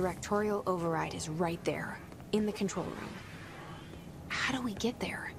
Directorial override is right there, in the control room. How do we get there?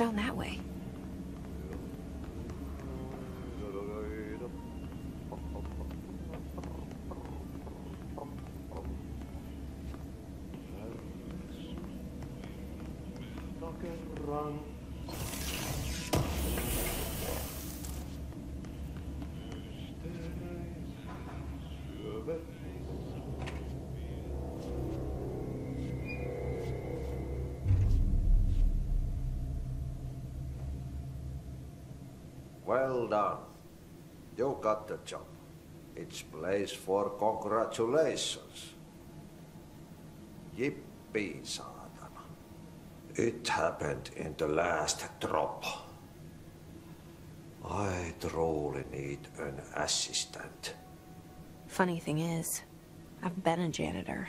Down that way? Done. You got the job. It's place for congratulations. Yippee, saatana. It happened in the last drop. I truly need an assistant. Funny thing is, I've been a janitor.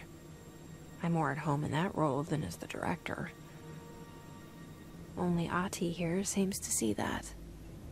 I'm more at home in that role than as the director. Only Ahti here seems to see that.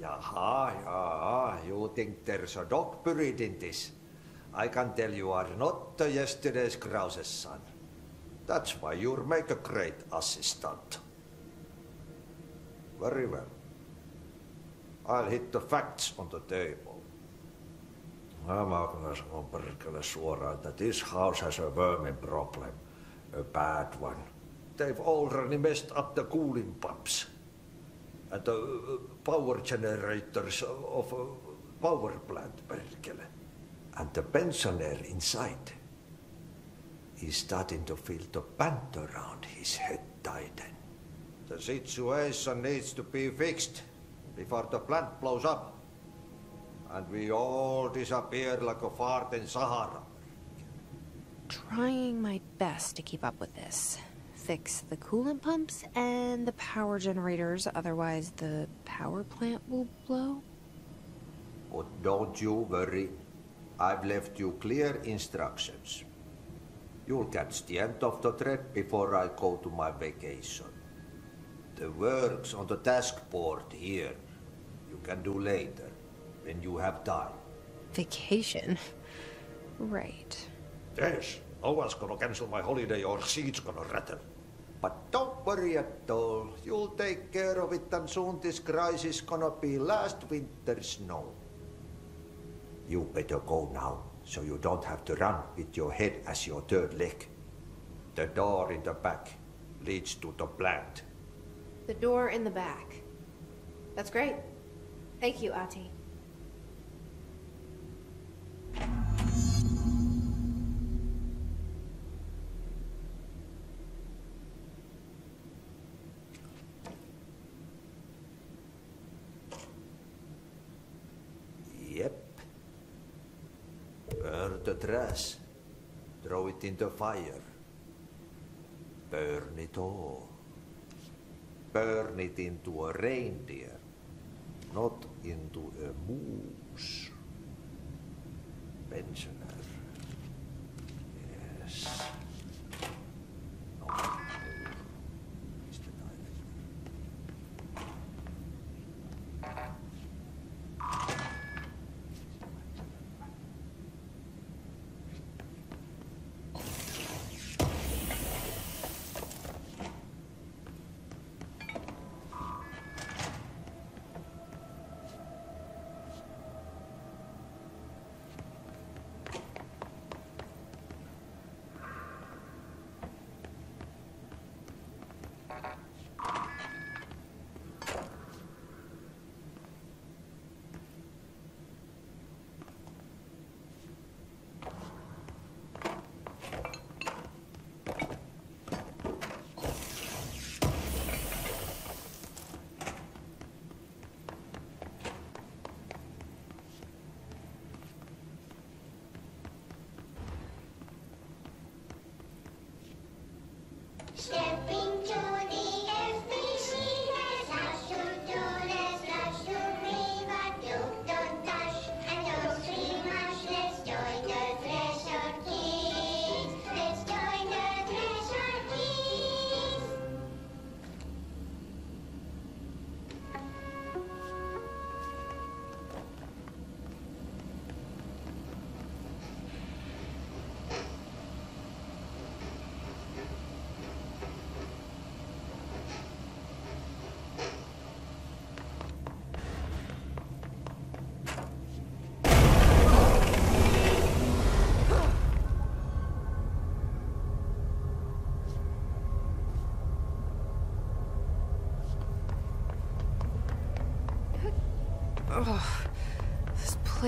Jaha, jaha, you think there's a dog buried in this? I can tell you are not yesterday's grouse's son. That's why you'll make a great assistant. Very well. I'll hit the facts on the table. I'm Mä kyllä sanon perkele suoraan, että this house has a vermin problem. A bad one. They've already messed up the cooling pumps. And the uh, power generators of a power plant, perkele. And the pensioner inside is starting to feel the band around his head tighten. The situation needs to be fixed before the plant blows up. And we all disappear like a fart in Sahara. Trying my best to keep up with this. Fix the coolant pumps and the power generators, otherwise the power plant will blow. But don't you worry. I've left you clear instructions. You'll catch the end of the thread before I go to my vacation. The work's on the task board here. You can do later, when you have time. Vacation? Right. Yes, no one's gonna cancel my holiday or seat's gonna rattle. But don't worry at all. You'll take care of it and soon this crisis gonna be last winter's snow. You better go now, so you don't have to run with your head as your third leg. The door in the back leads to the plant. The door in the back. That's great. Thank you, Ahti. Trash. Throw it into fire. Burn it all. Burn it into a reindeer, not into a moose. Pensioner. Yes.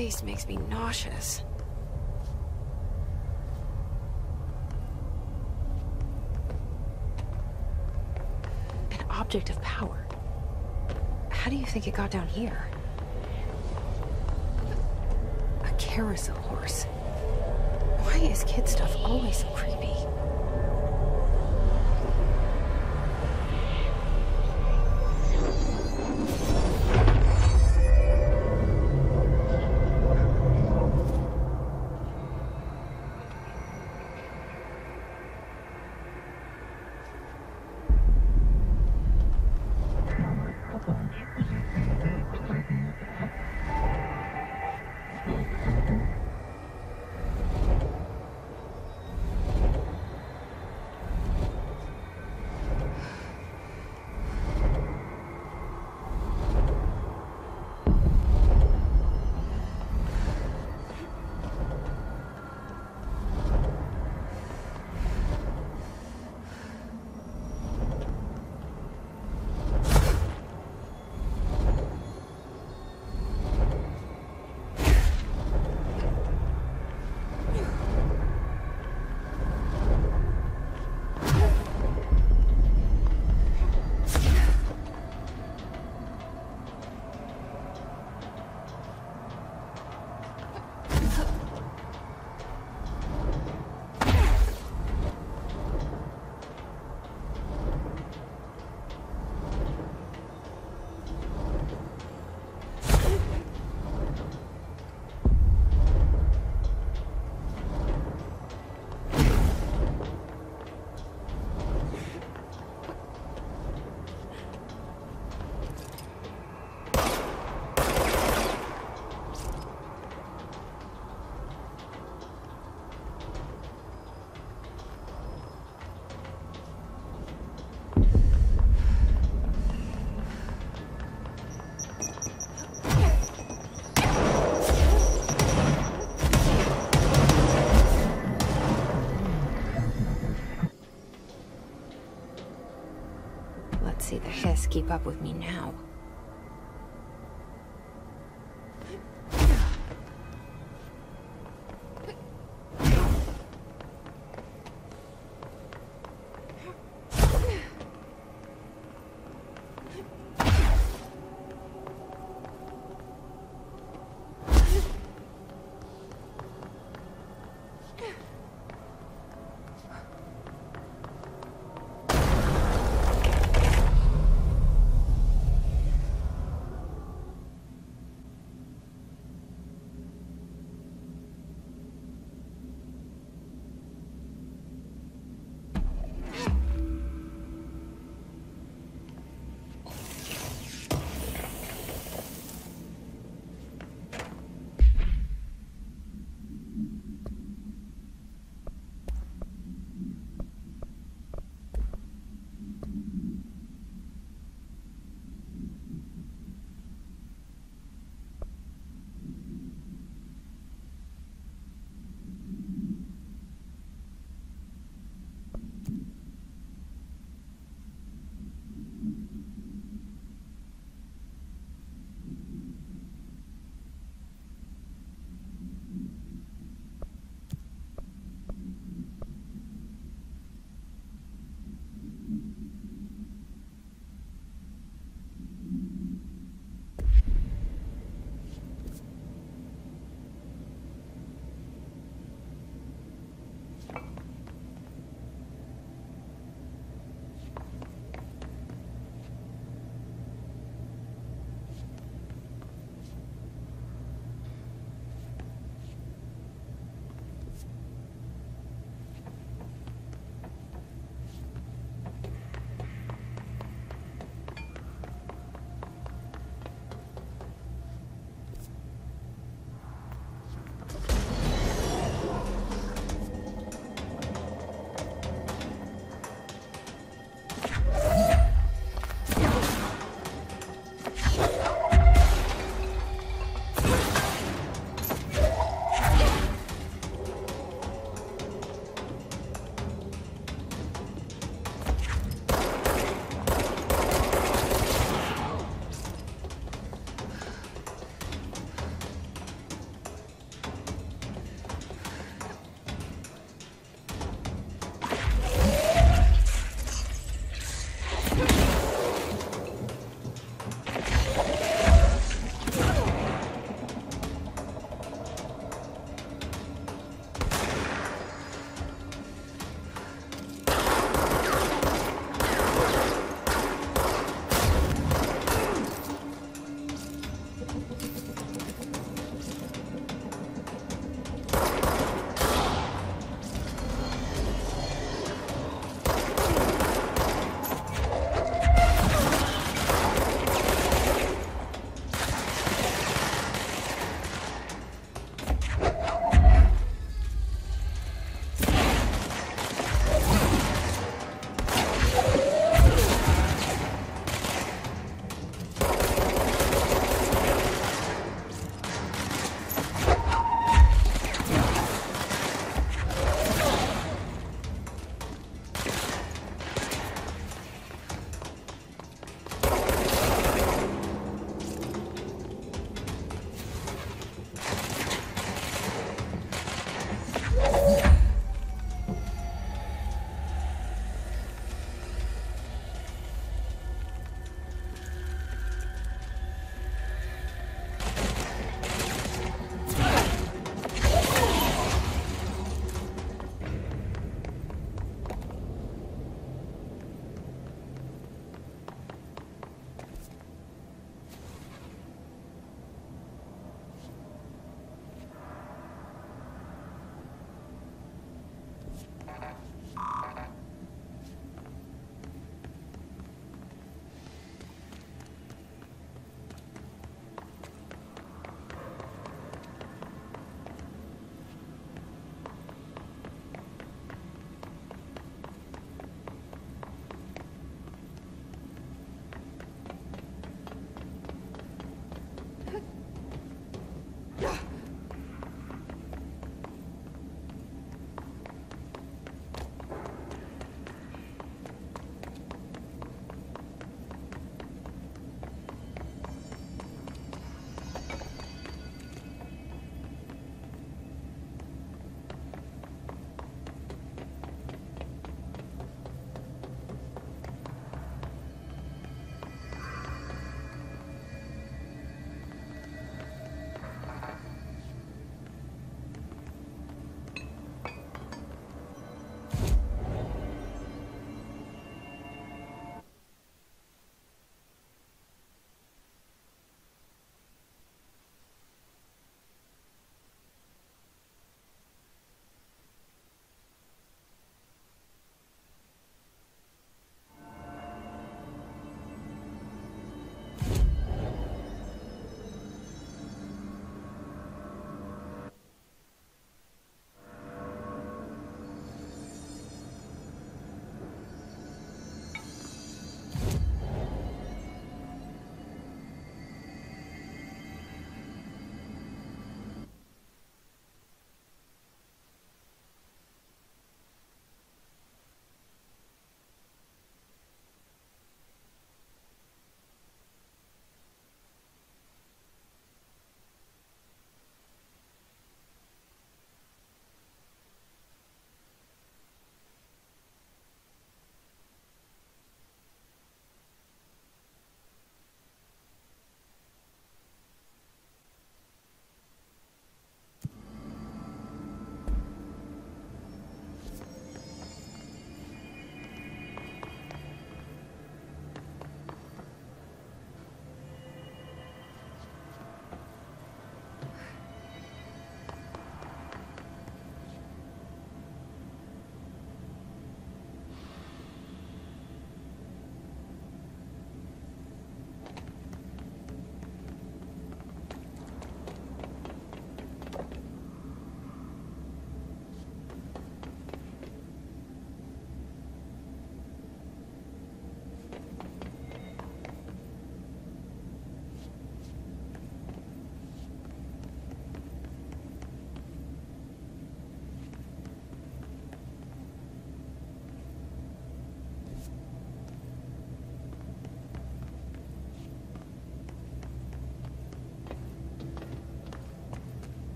Place makes me nauseous. An object of power. How do you think it got down here? A carousel horse. Why is kid stuff always so creepy? Let's see the hiss keep up with me now.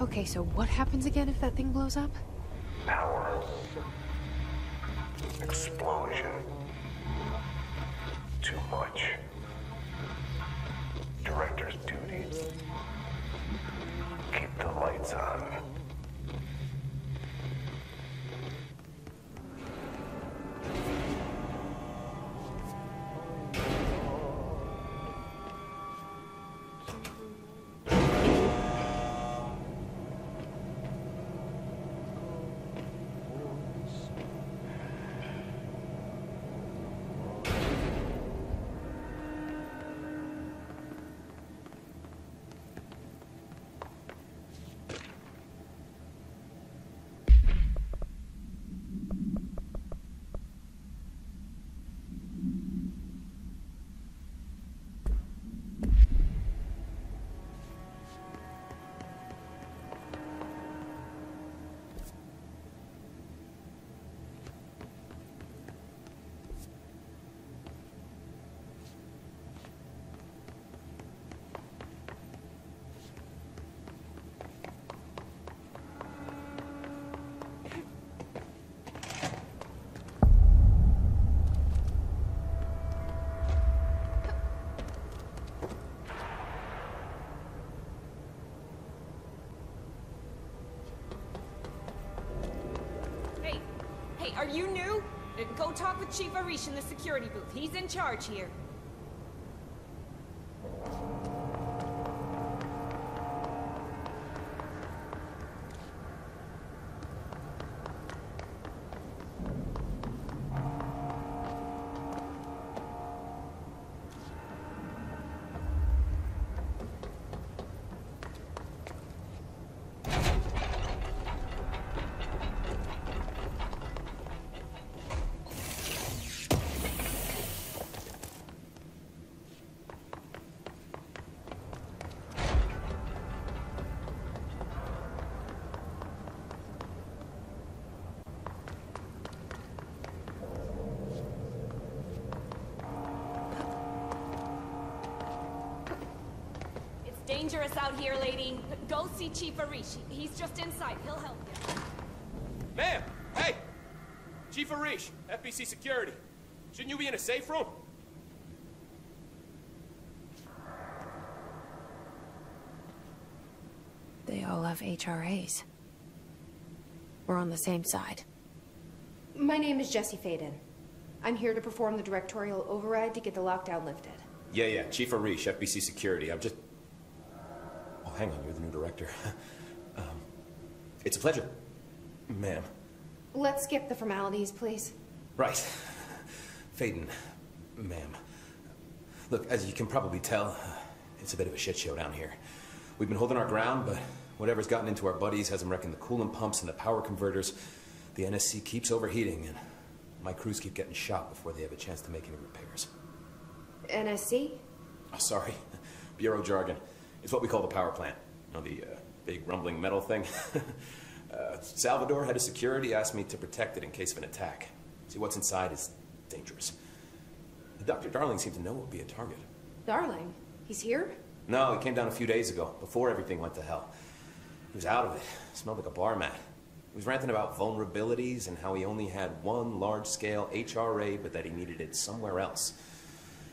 Okay, so what happens again if that thing blows up? Power. Explosion. Too much. Director's duty. Keep the lights on. Are you new? Go talk with Chief Arish in the security booth. He's in charge here. Dangerous out here, lady. Go see Chief Arish. He's just inside. He'll help you. Ma'am! Hey! Chief Arish, FBC Security. Shouldn't you be in a safe room? They all have HRAs. We're on the same side. My name is Jesse Faden. I'm here to perform the directorial override to get the lockdown lifted. Yeah, yeah, Chief Arish, FBC Security. I'm just... Hang on, you're the new director. um, it's a pleasure, ma'am. Let's skip the formalities, please. Right. Faden, ma'am. Look, as you can probably tell, it's a bit of a shit show down here. We've been holding our ground, but whatever's gotten into our buddies has them wrecking the coolant pumps and the power converters. The NSC keeps overheating, and my crews keep getting shot before they have a chance to make any repairs. NSC? Oh, sorry. Bureau jargon. It's what we call the power plant. You know, the uh, big rumbling metal thing? uh, Salvador, head of security, asked me to protect it in case of an attack. See, what's inside is dangerous. Dr. Darling seemed to know it would be a target. Darling, he's here? No, he came down a few days ago, before everything went to hell. He was out of it. Smelled like a bar mat. He was ranting about vulnerabilities and how he only had one large-scale HRA, but that he needed it somewhere else.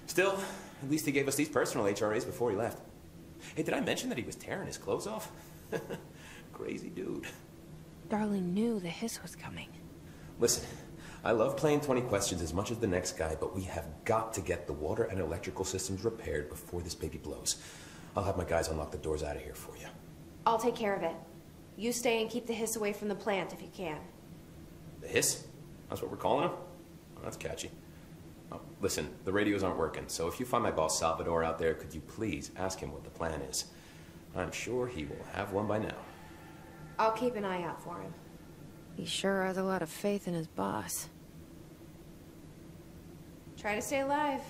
Still, at least he gave us these personal HRAs before he left. Hey, did I mention that he was tearing his clothes off? Crazy dude. Darling knew the hiss was coming. Listen, I love playing 20 questions as much as the next guy, but we have got to get the water and electrical systems repaired before this baby blows. I'll have my guys unlock the doors out of here for you. I'll take care of it. You stay and keep the hiss away from the plant if you can. The hiss? That's what we're calling him? Oh, that's catchy. Oh, listen, the radios aren't working, so if you find my boss Salvador out there, could you please ask him what the plan is? I'm sure he will have one by now. I'll keep an eye out for him. He sure has a lot of faith in his boss. Try to stay alive.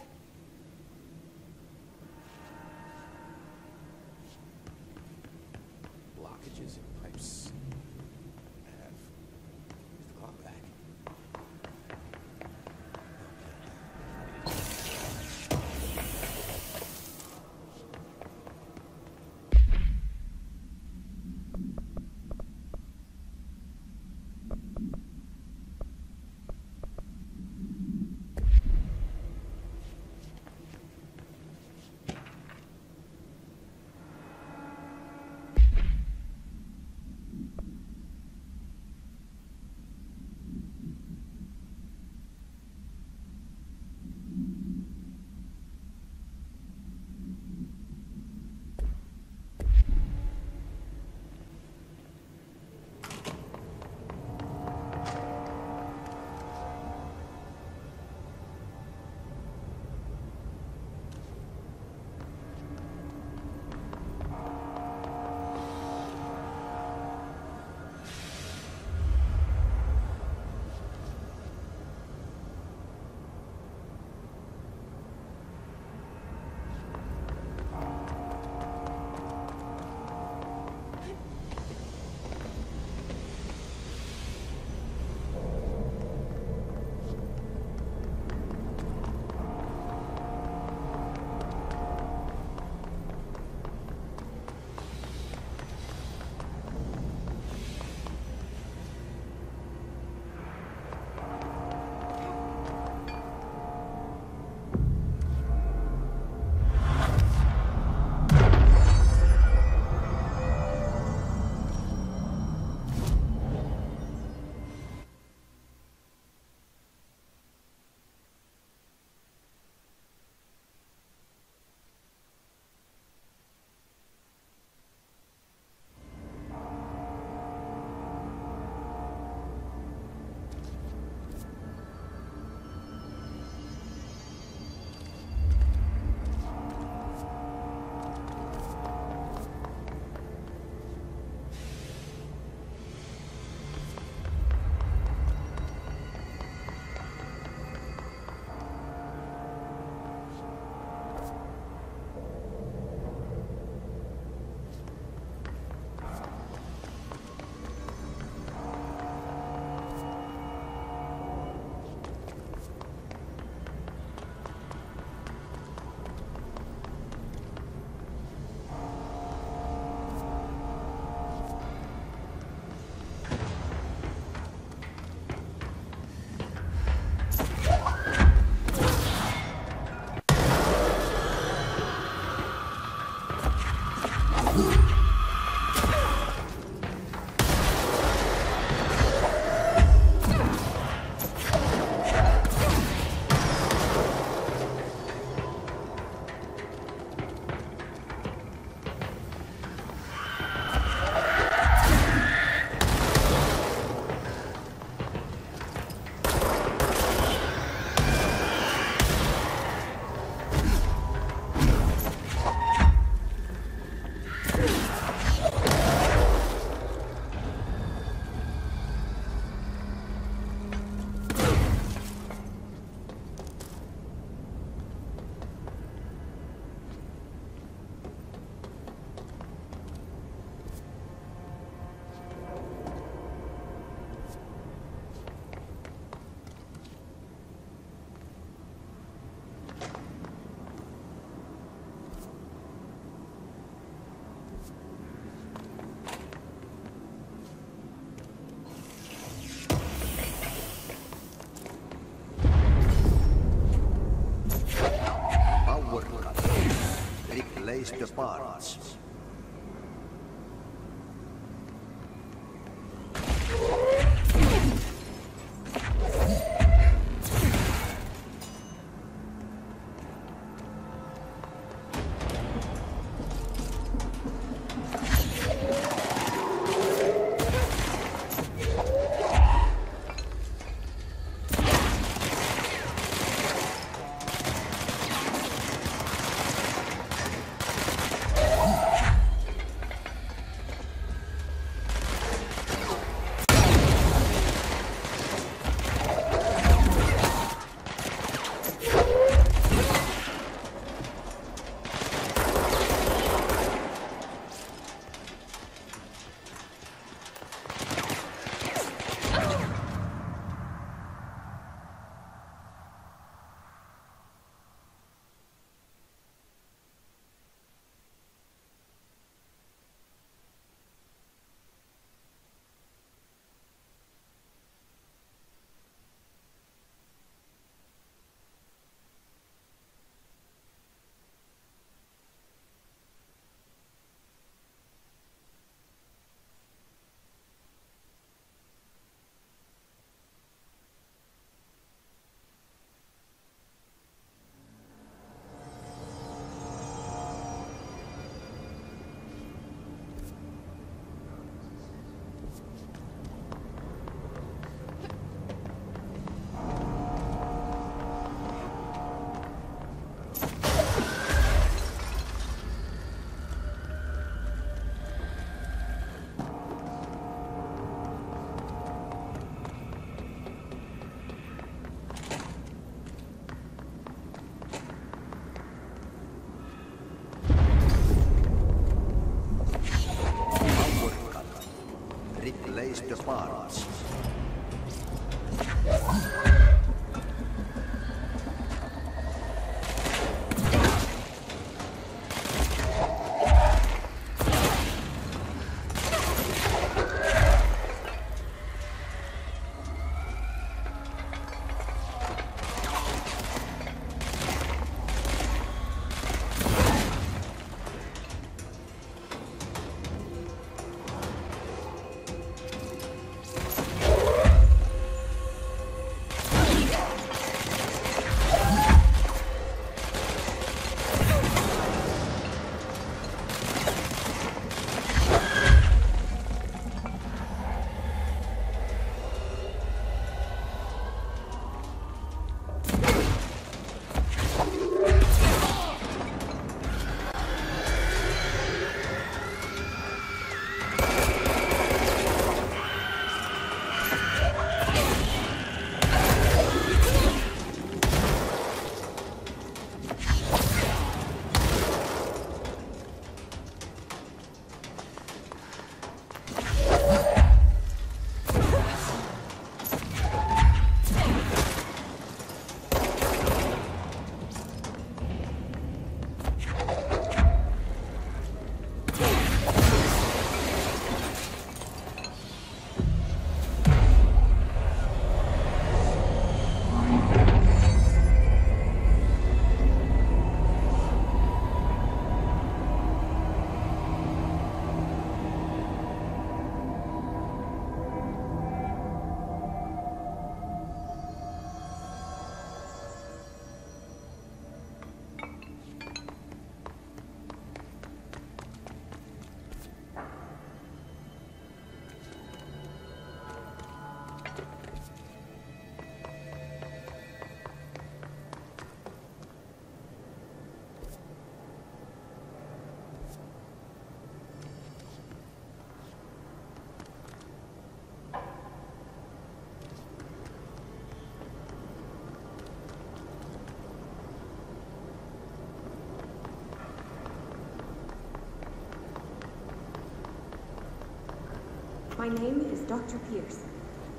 My name is Dr. Pierce,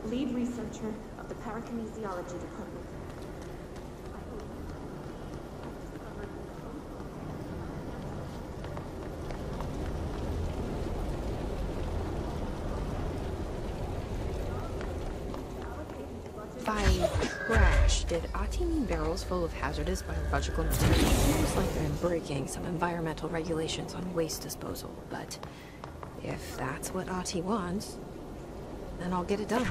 lead researcher of the Parakinesiology Department. By crash, did Ahti mean barrels full of hazardous biological materials? Seems like they're breaking some environmental regulations on waste disposal, but if that's what Ahti wants, then I'll get it done.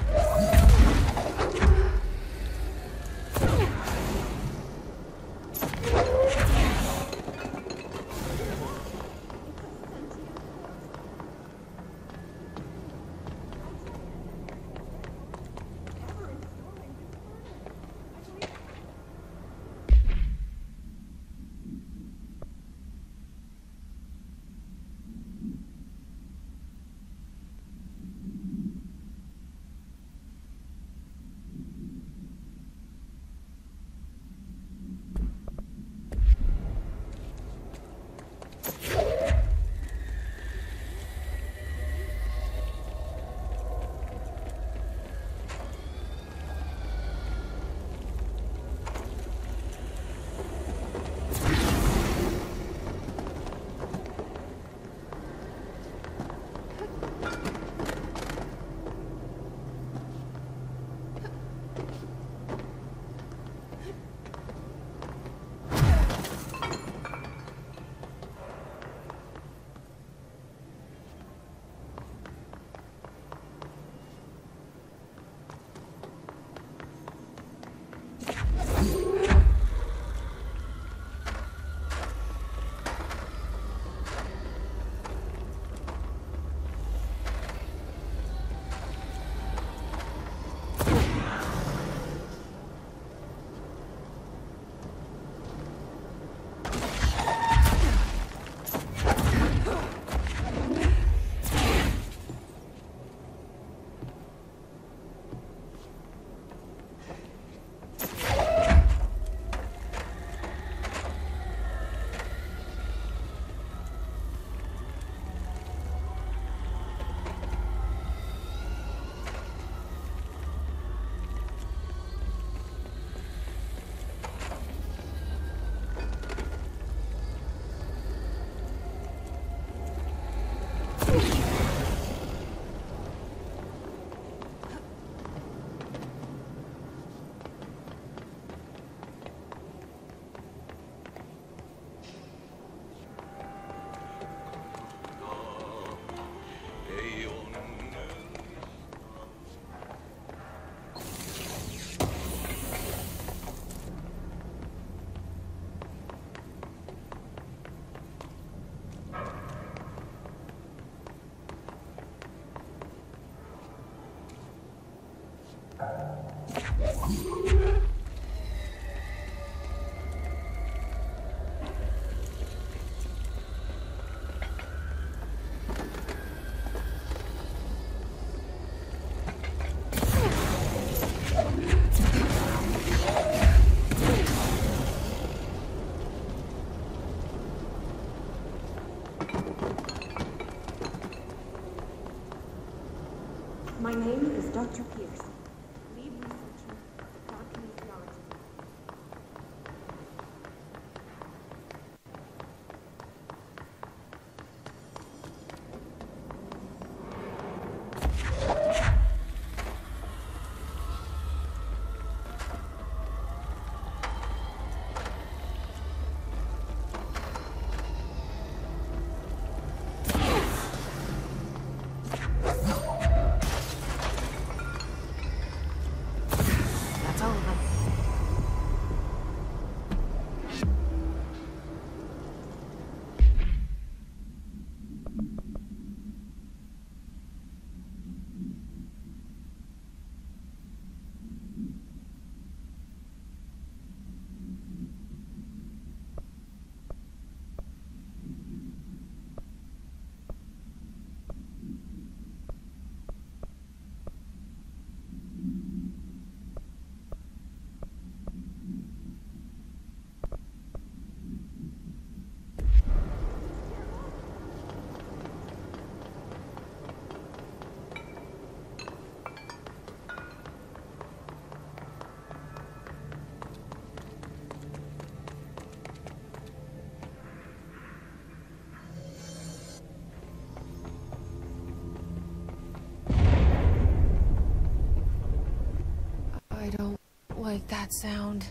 That sound.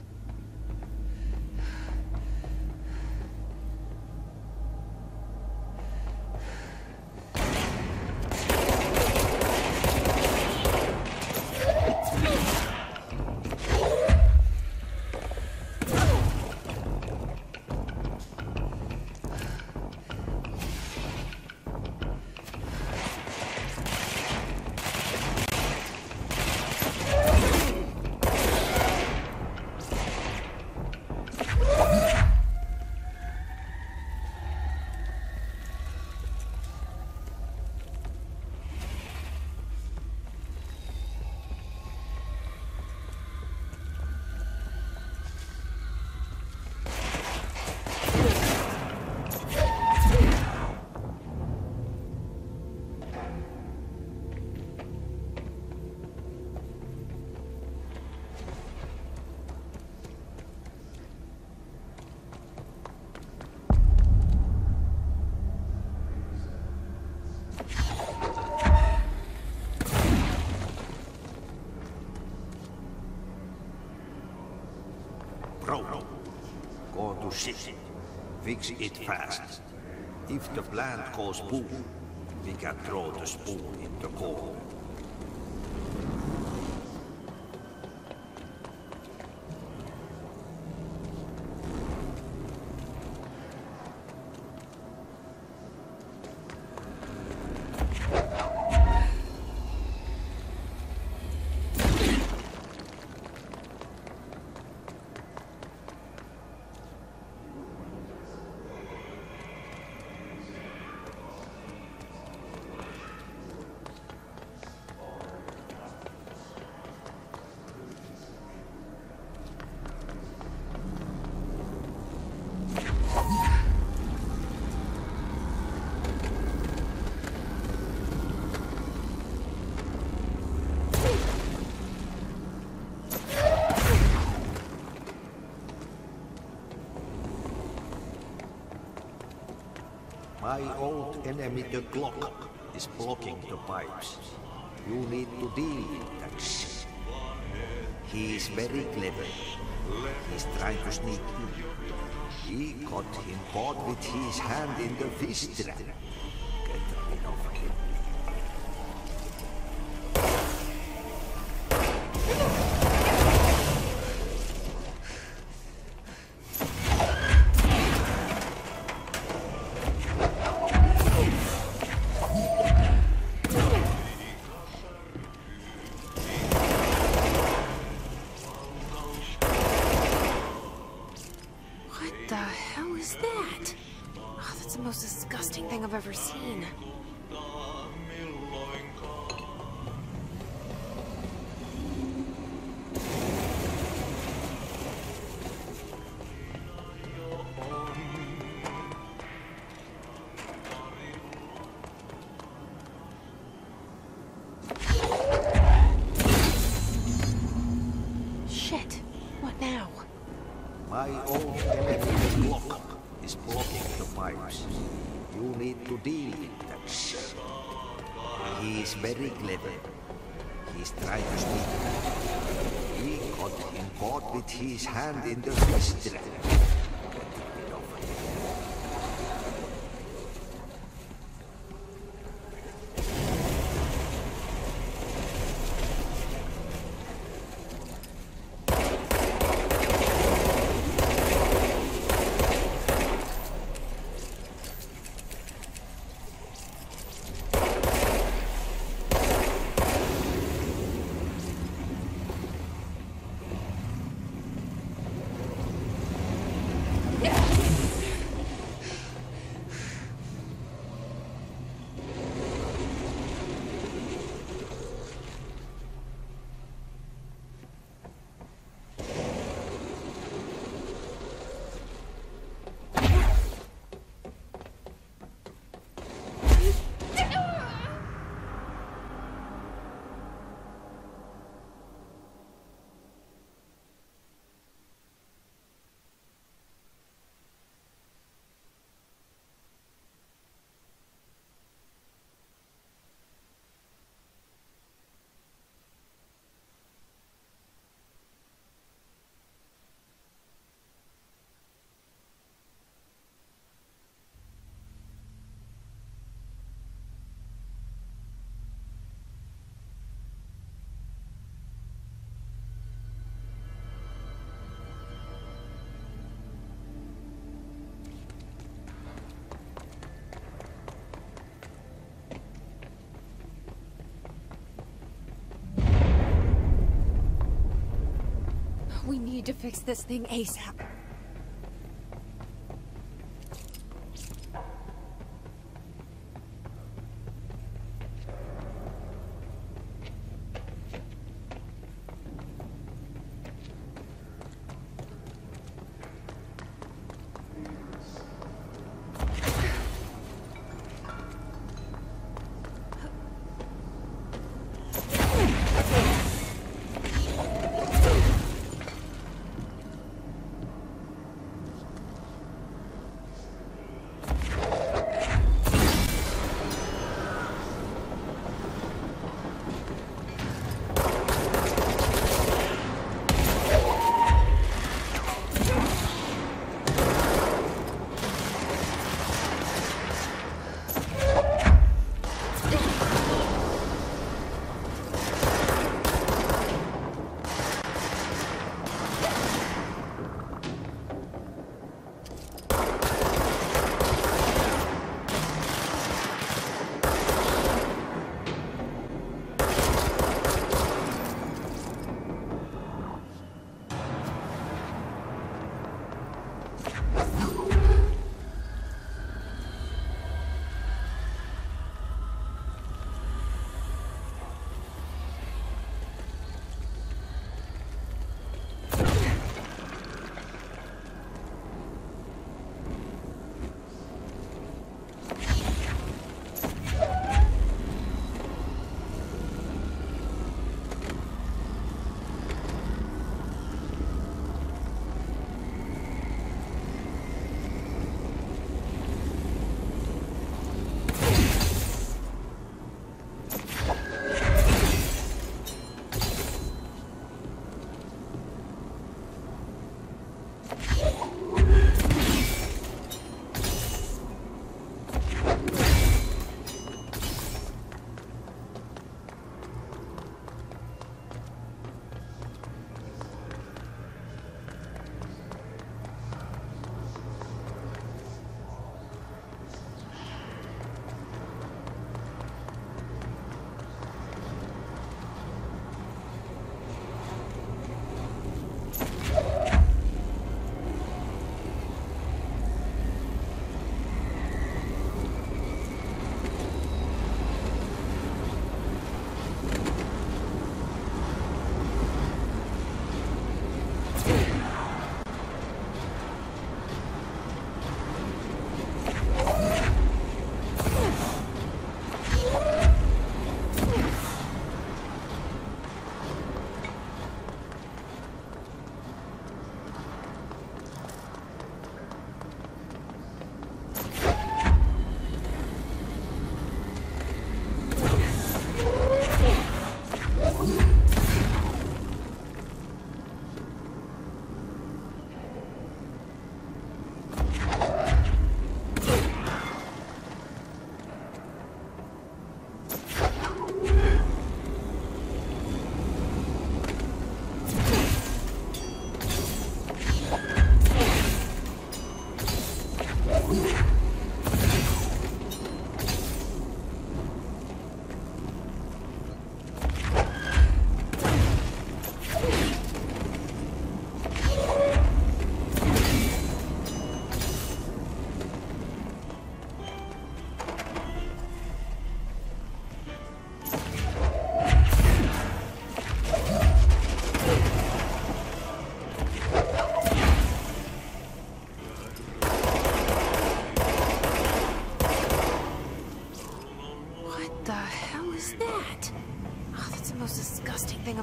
Go to. Fix it fast. If the plant goes boom, we can throw the spoon in the coal. My old enemy, the Glock, is blocking the pipes. You need to deal with that shit. He is very clever. He's trying to sneak in. He got him caught with his hand in the fish trap. His hand in the fish need to fix this thing ASAP.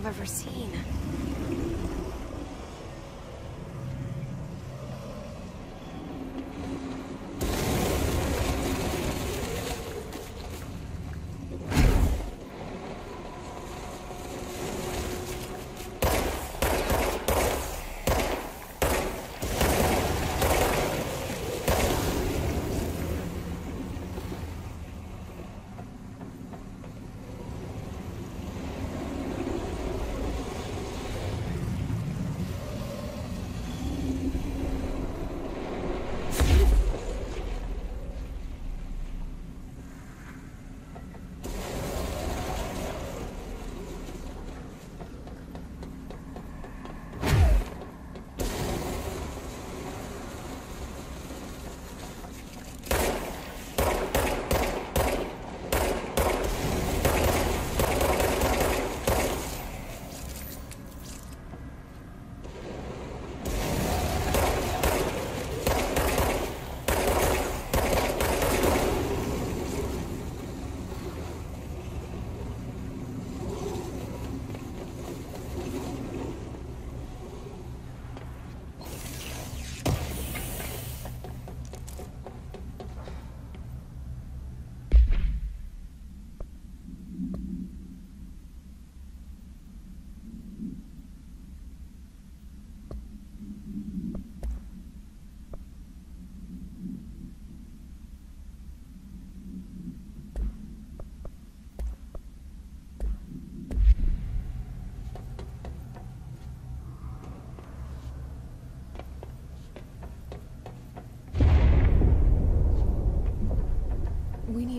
I've ever seen.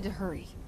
To hurry.